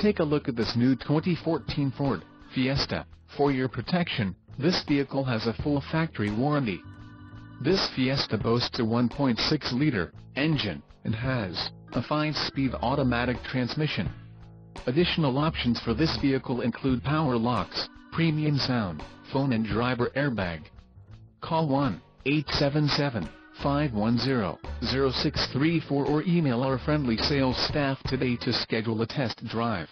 Take a look at this new 2014 Ford Fiesta. For your protection, this vehicle has a full factory warranty. This Fiesta boasts a 1.6-liter engine, and has a 5-speed automatic transmission. Additional options for this vehicle include power locks, premium sound, phone and driver airbag. Call 1-877-510-0634 or email our friendly sales staff today to schedule a test drive.